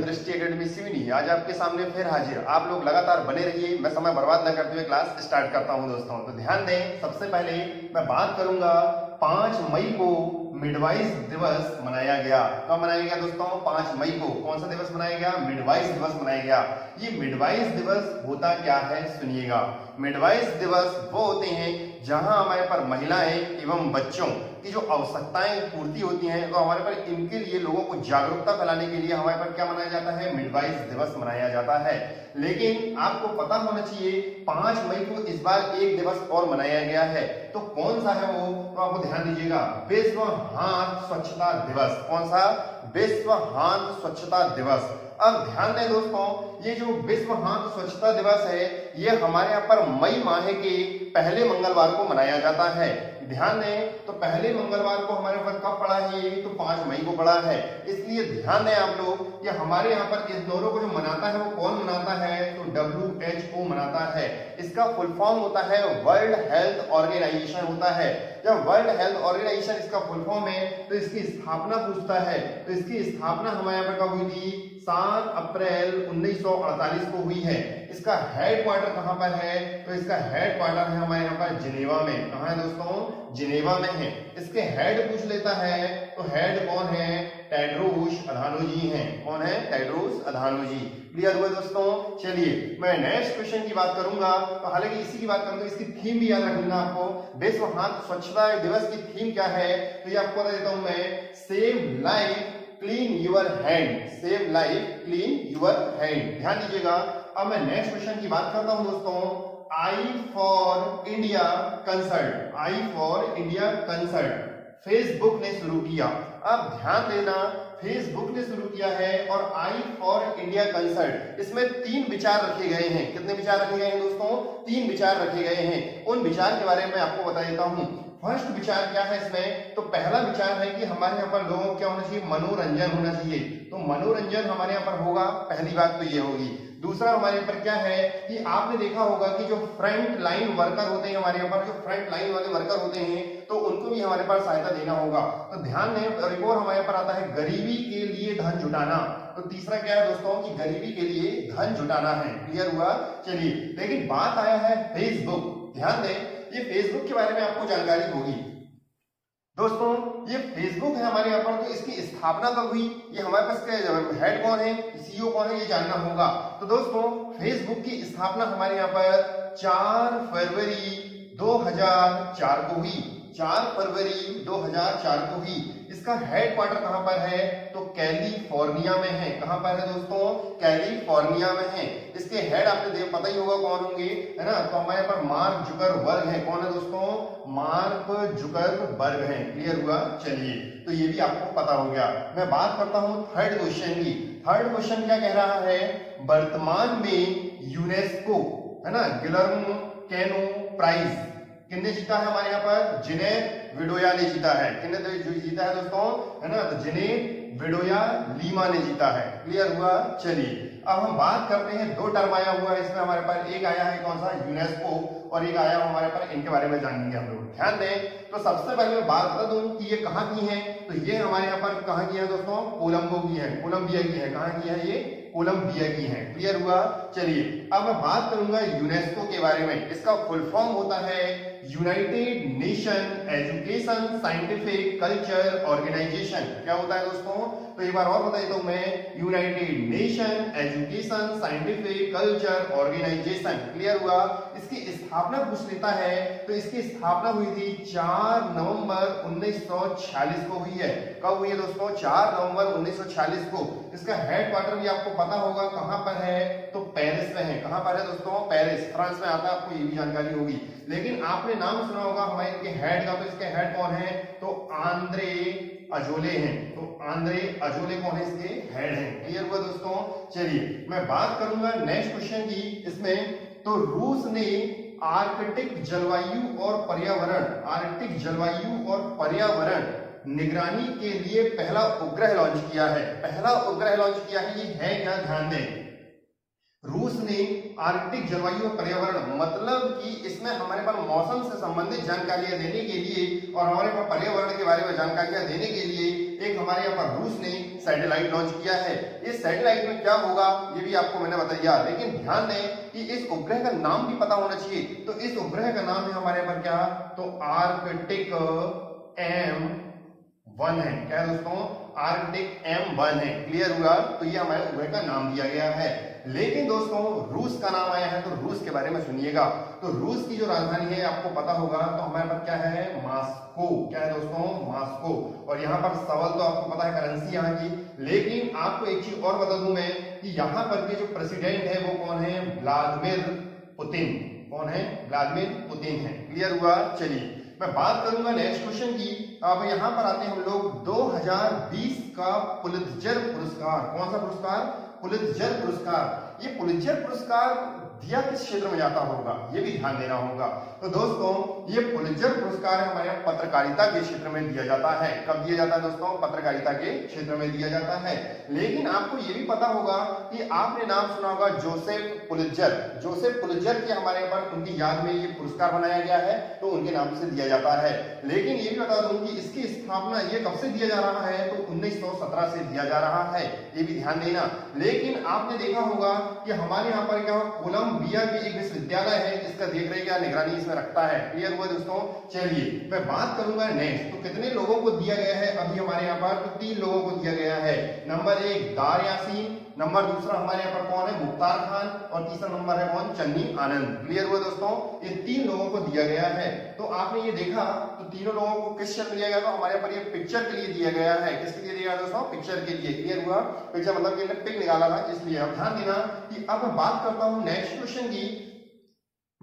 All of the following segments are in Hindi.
जन दृष्टि अकेडमी सिवनी आज आपके सामने फिर हाजिर। आप लोग लगातार बने रहिए। मैं समय बर्बाद न करते हुए क्लास स्टार्ट करता हूँ दोस्तों। तो ध्यान दें, सबसे पहले मैं बात करूँगा पाँच मई को मिडवाइस दिवस मनाया गया। कब मनाया गया दोस्तों? पाँच मई को। कौन सा दिवस मनाया गया? मिडवाइस दिवस मनाया गया। ये मिडवाइस दिवस होता क्या है सुनिएगा। मिडवाइस दिवस वो होते हैं जहाँ हमारे पर महिलाएँ एवं बच्चों की जो आवश्यकताएँ पूर्ति होती हैं तो हमारे पर इनके लिए लोगों को जागरूकता फैलाने के लिए हमारे पर क्या मनाया जाता है? मिडवाइस दिवस मनाया जाता है। लेकिन आपको पता होना चाहिए, पाँच मई को इस बार एक दिवस और मनाया गया है। तो कौन सा है वो? तो आपको ध्यान दीजिएगा। विश्व हाथ स्वच्छता दिवस। कौन सा? विश्व हाथ स्वच्छता दिवस। अब ध्यान दें दोस्तों, ये जो विश्व हाथ स्वच्छता दिवस है ये हमारे यहाँ पर मई माह के पहले मंगलवार को मनाया जाता है। ध्यान दें तो पहले मंगलवार को हमारे पर कब पड़ा है ये? तो पाँच मई को पड़ा है। इसलिए ध्यान दें आप लोग कि हमारे यहाँ पर इस दोनों को जो मनाता है वो कौन मनाता है? तो डब्ल्यू एच ओ मनाता है। इसका फुल फॉर्म होता है वर्ल्ड हेल्थ ऑर्गेनाइजेशन होता है। जब वर्ल्ड हेल्थ ऑर्गेनाइजेशन इसका फुल फॉर्म है तो इसकी स्थापना पूछता है। तो इसकी स्थापना हमारे यहाँ पर कब हुई थी? सात अप्रैल 1948 को हुई है। इसका हेड क्वार्टर कहाँ पर है? तो इसका हेड क्वार्टर है हमारे यहाँ पर जिनेवा में। कहा है दोस्तों? जिनेवा में है। इसके हेड पूछ लेता है तो हेड कौन है? टेड्रोस अधानोजी हैं। कौन है? टेड्रोस अधानोजी। क्लियर हुआ दोस्तों? चलिए, मैं नेक्स्ट क्वेश्चन की बात करूँगा। तो हालाँकि इसी की बात करूँगा, इसकी थीम भी याद रखना आपको। विश्व हाथ स्वच्छता दिवस की थीम क्या है? तो ये आपको बता देता हूँ मैं। Save life clean your hand save life clean your hand ध्यान दीजिएगा। अब मैं नेक्स्ट क्वेश्चन की बात करता हूँ दोस्तों। I for India consult I for India consult Facebook ने शुरू किया। अब ध्यान देना फेसबुक ने शुरू किया है और आई फॉर इंडिया कंसल्ट इसमें तीन विचार रखे गए हैं। कितने विचार रखे गए हैं दोस्तों? तीन विचार रखे गए हैं। उन विचार के बारे में आपको बता देता हूँ। फ़र्स्ट विचार क्या है इसमें? तो पहला विचार है कि हमारे यहाँ पर लोगों क्या होना चाहिए? मनोरंजन होना चाहिए। तो मनोरंजन हमारे यहाँ पर होगा, पहली बात तो ये होगी। दूसरा हमारे यहाँ पर क्या है कि आपने देखा होगा कि जो फ्रंट लाइन वर्कर होते हैं हमारे यहाँ पर, जो फ्रंट लाइन वाले वर्कर होते हैं तो उनको भी हमारे पास सहायता देना होगा। तो ध्यान दें एक और हमारे पर आता है, गरीबी के लिए धन जुटाना। तो तीसरा क्या है दोस्तों कि गरीबी के लिए धन जुटाना है। क्लियर हुआ? चलिए, लेकिन बात आया है फेसबुक ध्यान दें ये फेसबुक के बारे में आपको जानकारी होगी। दोस्तों, ये फेसबुक है हमारे यहाँ पर तो इसकी स्थापना कब हुई? ये हमारे पास हेड कौन है? सीईओ कौन है? ये जानना होगा। तो दोस्तों फेसबुक की स्थापना हमारे यहाँ पर 4 फरवरी 2004 को हुई। 4 फरवरी 2004 को हुई इसका हेड क्वार्टर कहाँ पर है? तो कैलिफ़ोर्निया में है। कहाँ पर है दोस्तों? कैलिफ़ोर्निया में है। इसके हेड आपने देख पता ही होगा कौन होंगे, है ना? तो हमारे पर मार्क जुकर वर्ग है। कौन है दोस्तों? मार्क जुकर वर्ग है। क्लियर हुआ? चलिए। तो ये भी आपको पता हो गया। मैं बात करता हूँ थर्ड क्वेश्चन की। थर्ड क्वेश्चन क्या कह रहा है? वर्तमान में यूनेस्को है ना? गिलर्म कैनो प्राइज किन्ने जीता है हमारे यहाँ पर? जिने विडोया ने जीता है। किन्ने जीता है दोस्तों, है ना? तो जिने विडोया लीमा ने जीता है। क्लियर हुआ? चलिए, अब हम बात करते हैं दो टर्म आया हुआ है, इसमें हमारे पास एक आया है कौन सा? यूनेस्को और एक आया हमारे पास इनके बारे में जानेंगे हम लोग। ध्यान दें तो सबसे पहले मैं बात बता दूँ कि ये कहाँ की है? तो ये हमारे यहाँ पर कहाँ की है दोस्तों? कोलंबो की है, कोलंबिया की है। कहाँ की है ये? कोलंबिया की है। क्लियर हुआ? चलिए, अब मैं बात करूँगा यूनेस्को के बारे में। इसका फुल फॉर्म होता है United Nation Education Scientific Culture Organisation क्या होता है दोस्तों? तो एक बार और बता देता हूँ मैं United Nation Education Scientific Culture Organisation clear हुआ? इसकी स्थापना पूछ लेता है तो इसकी स्थापना हुई थी 4 नवंबर 1946 को हुई है। कब हुई है दोस्तों? 4 नवंबर 1946 को। इसका हेड क्वार्टर भी आपको पता होगा कहाँ पर है? तो पेरिस में है। कहाँ पर है दोस्तों? पेरिस फ्रांस में आता है, आपको ये भी जानकारी होगी। लेकिन आपने नाम सुना होगा हमारे इनके हेड का तो इसके हेड कौन है? तो आंद्रे अजोले हैं। तो आंद्रे अजोले कौन है? इसके हेड हैं। क्लियर हुआ दोस्तों? चलिए, मैं बात करूँगा नेक्स्ट क्वेश्चन की इसमें। तो रूस ने आर्कटिक जलवायु और पर्यावरण, आर्कटिक जलवायु और पर्यावरण निगरानी के लिए पहला उपग्रह लॉन्च किया है। पहला उपग्रह लॉन्च किया है, ये है क्या? ध्यान दें। रूस ने आर्कटिक जलवायु और पर्यावरण मतलब कि इसमें हमारे पास मौसम से संबंधित जानकारियाँ देने के लिए और हमारे पास पर्यावरण के बारे में जानकारियाँ देने के लिए एक हमारे यहाँ पर रूस ने सैटेलाइट लॉन्च किया है। इस सैटेलाइट में क्या होगा, ये भी आपको मैंने बताया। लेकिन ध्यान दें कि इस उपग्रह का नाम भी पता होना चाहिए। तो इस उपग्रह का नाम है हमारे यहाँ पर क्या? तो आर्कटिक एम वन है। क्या दोस्तों? आर्कटिक एम वन है। क्लियर हुआ? तो ये हमारे उपग्रह का नाम दिया गया है। लेकिन दोस्तों, रूस का नाम आया है तो रूस के बारे में सुनिएगा। तो रूस की जो राजधानी है, आपको पता होगा तो हमारे पास क्या है? मास्को क्या है दोस्तों? मास्को और यहाँ पर सवाल तो आपको पता है करेंसी यहाँ की। लेकिन आपको एक चीज़ और बता दूँ मैं, कि यहाँ पर के जो प्रेसिडेंट है, वो कौन है? व्लादिमिर पुतिन कौन है? व्लादिमिर पुतिन है। क्लियर हुआ? चलिए। मैं बात करूँगा नेक्स्ट क्वेश्चन की। अब यहाँ पर आते हैं हम लोग। 2020 का पुलित्जर पुरस्कार। कौन सा पुरस्कार? पुलित्जर पुरस्कार। ये पुलित्जर पुरस्कार दिया किस क्षेत्र में जाता होगा? ये भी ध्यान देना होगा। तो दोस्तों, ये पुलित्जर पुरस्कार हमारे पत्रकारिता के क्षेत्र में दिया जाता है। कब दिया जाता है दोस्तों? पत्रकारिता के क्षेत्र में दिया जाता है। लेकिन आपको ये भी पता होगा कि आपने नाम सुना होगा जोसेफ पुलित्जर जोसेफ पुलित्जर के हमारे यहाँ पर उनकी याद में ये पुरस्कार बनाया गया है तो उनके नाम से दिया जाता है। लेकिन ये भी बता दूँ कि इसकी स्थापना ये कब से दिया जा रहा है तो उन्नीस सौ सत्रह से दिया जा रहा है। ये भी ध्यान देना। लेकिन आपने देखा होगा कि हमारे यहाँ पर क्या कोलंबिया के एक विश्वविद्यालय है जिसका देख रहे क्या निगरानी इसमें रखता है। क्लियर हुआ दोस्तों? चलिए, मैं बात करूँगा नेक्स्ट तो कितने लोगों को दिया गया है अभी हमारे यहाँ पर? तो तीन लोगों को दिया गया है? नंबर एक, दार यासीन। नंबर दूसरा हमारे यहाँ पर कौन है? मुख्तार खान। और तीसरा नंबर है कौन? चन्नी आनंद। क्लियर हुआ दोस्तों? ये तीन लोगों को दिया गया है। तो आपने ये देखा तो तीनों लोगों को किस क्षेत्र दिया गया तो हमारे यहाँ पर ये पिक्चर के लिए दिया गया है। किसके लिए दिया दोस्तों? पिक्चर के लिए। क्लियर हुआ? पिक्चर मतलब पिक निकाला था, इसलिए अब ध्यान देना कि अब मैं बात करता हूँ नेक्स्ट क्वेश्चन की।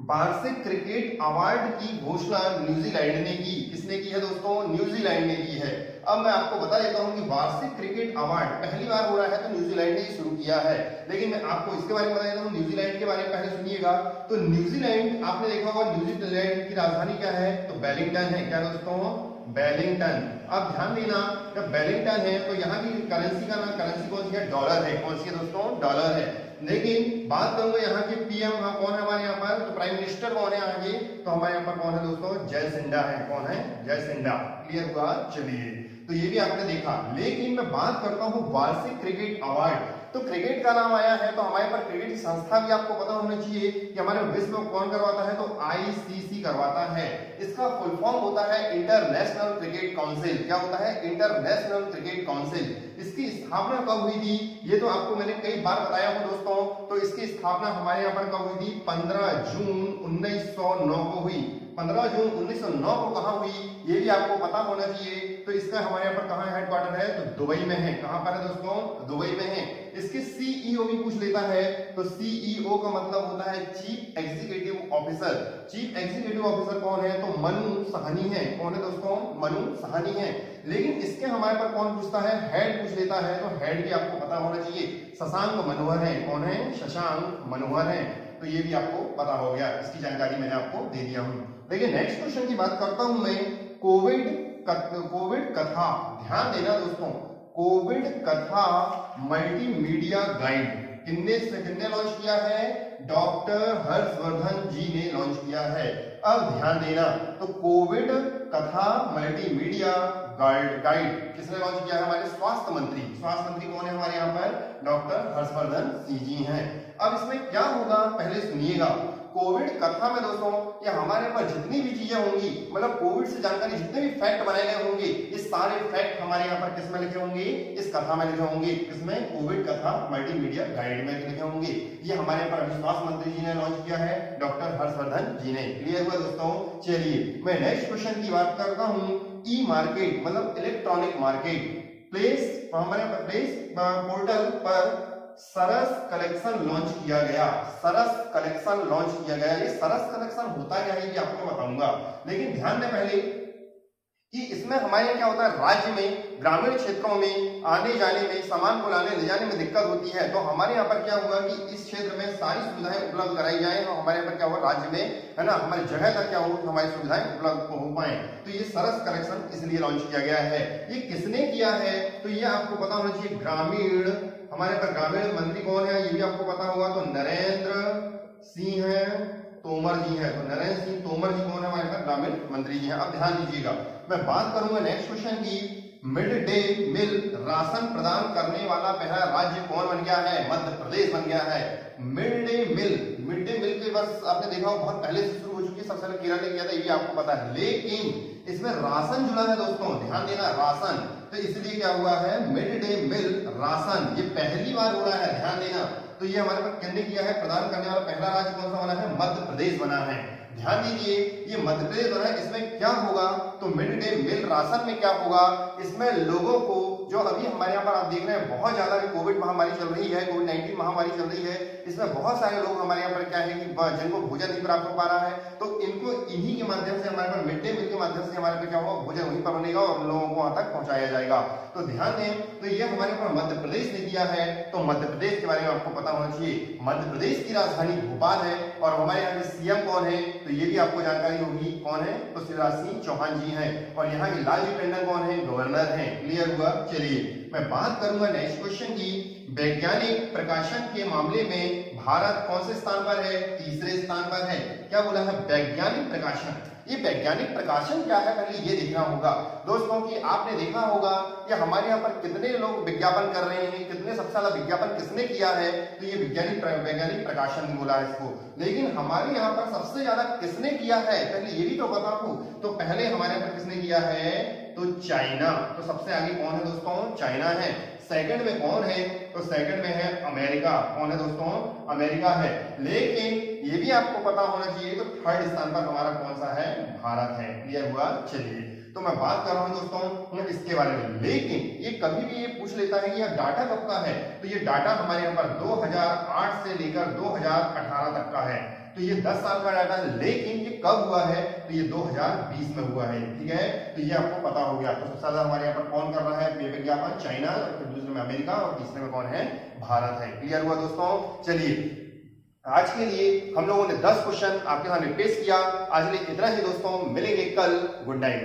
वार्षिक क्रिकेट अवार्ड की घोषणा न्यूजीलैंड ने की। किसने की है दोस्तों? न्यूजीलैंड ने की है। अब मैं आपको बता देता हूँ कि वार्षिक क्रिकेट अवार्ड पहली बार हो रहा है तो न्यूजीलैंड ने ही शुरू किया है। लेकिन मैं आपको इसके बारे में बता देता हूँ, न्यूजीलैंड के बारे में पहले सुनिएगा। तो न्यूजीलैंड, आपने देखा होगा न्यूजीलैंड की राजधानी क्या है? तो बैलिंगटन है। क्या दोस्तों? बेलिंगटन अब ध्यान देना, जब बेलिंगटन है तो यहाँ की करेंसी का नाम करेंसी कौन सी है? डॉलर है। कौन सी है दोस्तों? डॉलर है। लेकिन बात करूँगा यहाँ के पीएम हाँ कौन है हमारे यहाँ पर? तो प्राइम मिनिस्टर कौन है के तो हमारे यहाँ पर कौन है दोस्तों? जय सिंडा है। कौन है? जय सिंडा क्लियर हुआ? चलिए। तो ये भी आपने देखा। लेकिन मैं बात करता हूँ वार्षिक क्रिकेट अवार्ड। तो क्रिकेट का नाम आया है तो हमारे पर क्रिकेट की संस्था भी आपको पता होना चाहिए कि हमारे विश्व में कौन करवाता है तो आईसीसी करवाता है। इसका फुल फॉर्म होता है इंटरनेशनल क्रिकेट काउंसिल। क्या होता है? International Cricket Council. इसकी स्थापना कब हुई थी? ये तो आपको मैंने कई बार बताया हूँ दोस्तों। तो इसकी स्थापना हमारे यहाँ पर कब हुई थी? पंद्रह जून उन्नीस सौ नौ को हुई। 15 जून 1909 को कहा हुई? ये भी आपको पता होना चाहिए। तो इसका हमारे यहाँ पर कहा हेडक्वार्टर है? तो दुबई में है। कहाँ पर है दोस्तों? दुबई में है। भी पूछ लेता है तो सीईओ का मतलब होता है chief executive officer chief executive officer कौन है? तो मनु सहानी है। कौन है दोस्तों? मनु सहानी है। लेकिन इसके हमारे पर कौन पूछता है? हेड पूछ लेता है। तो हेड भी आपको पता होना चाहिए। शशांक मनोहर है। कौन है? शशांक मनोहर है। तो ये भी आपको पता हो गया। इसकी जानकारी मैंने आपको दे दिया हूँ। देखिए नेक्स्ट क्वेश्चन की बात करता हूँ मैं। कोविड कोविड कथा। ध्यान देना दोस्तों। कोविड कथा मल्टीमीडिया गाइड। किन्ने से किन्ने लॉन्च किया है? डॉक्टर हर्षवर्धन जी ने लॉन्च किया है। अब ध्यान देना तो Covid Katha multimedia guide guide किसने लॉन्च किया है हमारे स्वास्थ्य मंत्री? स्वास्थ्य मंत्री कौन है हमारे यहाँ पर? डॉक्टर हर्षवर्धन सिंह जी हैं। अब इसमें क्या होगा, पहले सुनिएगा। कोविड कथा में दोस्तों, ये हमारे पास जितनी भी चीज़ें होंगी मतलब कोविड से जानकारी, जितने भी फैक्ट बनाए गए होंगे, ये सारे फैक्ट हमारे यहाँ पर किसमें लिखे होंगे? इस कथा में लिखे होंगे। इसमें कोविड कथा मल्टीमीडिया गाइड में लिखे होंगे। ये हमारे यहाँ पर अभी स्वास्थ्य मंत्री जी ने लॉन्च किया है, डॉक्टर हर्षवर्धन जी ने। क्लियर हुआ दोस्तों? चलिए, मैं नेक्स्ट क्वेश्चन की बात करता हूँ। ई मार्केट मतलब इलेक्ट्रॉनिक मार्केट प्लेस हमारे प्लेस पोर्टल पर सरस कलेक्शन लॉन्च किया गया। सरस कलेक्शन लॉन्च किया गया। ये सरस कलेक्शन होता क्या है, ये आपको बताऊँगा। लेकिन ध्यान दें पहले कि इसमें हमारे क्या होता है, राज्य में ग्रामीण क्षेत्रों में आने जाने में, सामान को लाने, ले जाने में दिक्कत होती है तो हमारे यहाँ पर क्या हुआ कि इस क्षेत्र में सारी सुविधाएँ उपलब्ध कराई जाए और हमारे यहाँ पर क्या हुआ, राज्य में, है ना, हमारी जगह तक क्या हो, हमारी सुविधाएँ उपलब्ध हो पाए। तो ये सरस कलेक्शन इसलिए लॉन्च किया गया है। ये किसने किया है? तो ये आपको पता होना चाहिए, ग्रामीण, हमारे पर ग्रामीण मंत्री कौन है, ये भी आपको पता होगा तो नरेंद्र सिंह तोमर जी है। तो नरेंद्र सिंह, तोमर जी कौन है हमारे पास ग्रामीण मंत्री जी है। अब ध्यान दीजिएगा, मैं बात करूँगा नेक्स्ट क्वेश्चन की। मिड डे मिल राशन प्रदान करने वाला पहला राज्य कौन बन गया है? मध्य प्रदेश बन गया है। Mid day meal, mid day meal के वर्ष आपने देखा हो बहुत पहले से शुरू हो चुकी है, सबसे पहले केरल ने किया था ये आपको पता है। लेकिन इसमें राशन जुड़ा है दोस्तों, ध्यान देना राशन। तो इसलिए क्या हुआ है, मिड डे मिल, राशन, ये पहली बार हो रहा है, ध्यान देना। तो ये हमारे पास किया है, प्रदान करने वाला पहला राज्य कौन सा बना है? मध्य प्रदेश बना है। ध्यान दीजिए, ये मध्य प्रदेश है, इसमें क्या होगा? तो मिड डे मील राशन में क्या होगा? इसमें लोगों को जो अभी हमारे यहाँ पर आप देख रहे हैं, बहुत ज़्यादा कोविड महामारी चल रही है कोविड नाइन्टीन महामारी चल रही है। इसमें बहुत सारे लोग हमारे यहाँ पर क्या है कि जिनको भोजन नहीं प्राप्त हो पा रहा है तो इनको इन्हीं के माध्यम से हमारे पास मिड डे मील के माध्यम से हमारे पे क्या होगा, भोजन वहीं पर बनेगा और लोगों को वहाँ तक पहुँचाया जाएगा। तो ध्यान दें तो ये हमारे पास मध्य प्रदेश ने दिया है तो मध्य प्रदेश के बारे में आपको पता होना चाहिए। मध्य प्रदेश की राजधानी भोपाल है और हमारे यहाँ के सीएम कौन है तो ये भी आपको जानकारी होगी। कौन है? तो शिवराज सिंह चौहान जी हैं और यहाँ की लालजी टंडन कौन है? गवर्नर हैं। क्लियर हुआ? चलिए मैं बात करूँगा नेक्स्ट क्वेश्चन की। वैज्ञानिक प्रकाशन के मामले में भारत कौन से स्थान पर है? तीसरे स्थान पर है। क्या बोला है? वैज्ञानिक प्रकाशन। ये वैज्ञानिक प्रकाशन क्या है? पहले ये देखना होगा। दोस्तों कि आपने देखा होगा कि हमारे यहाँ पर कितने लोग विज्ञापन कर रहे हैं, कितने सबसे ज़्यादा विज्ञापन किसने किया है? तो ये वैज्ञानिक वैज्ञानिक प्रकाशन बोला है इसको। लेकिन हमारे यहाँ पर सबसे ज़्यादा किसने किया है? पहले ये भी तो बता तो पहले हमारे यहाँ पर किसने किया है? तो चाइना तो सबसे आगे कौन है दोस्तों? चाइना है। सेकंड में कौन है? तो सेकंड में है अमेरिका। कौन है दोस्तों? अमेरिका है। लेकिन ये भी आपको पता होना चाहिए तो थर्ड स्थान पर हमारा कौन सा है? भारत है। क्लियर हुआ? चलिए। तो मैं बात कर रहा हूँ दोस्तों इसके बारे में। लेकिन ये कभी भी ये पूछ लेता है कि यह डाटा कब का है? तो ये डाटा हमारे यहाँ पर 2008 से लेकर 2018 तक का है। तो ये 10 साल का डाटा लेकिन ये कब हुआ है तो ये 2020 में हुआ है, ठीक है? तो ये आपको पता हो गया। तो सबसे ज़्यादा हमारे यहाँ पर कौन कर रहा है? विज्ञापन चाइना, फिर दूसरे में अमेरिका, और तीसरे में कौन है? भारत है। क्लियर हुआ दोस्तों? चलिए, आज के लिए हम लोगों ने 10 क्वेश्चन आपके सामने पेश किया। आज के लिए इतना ही दोस्तों। मिलेंगे कल। Good night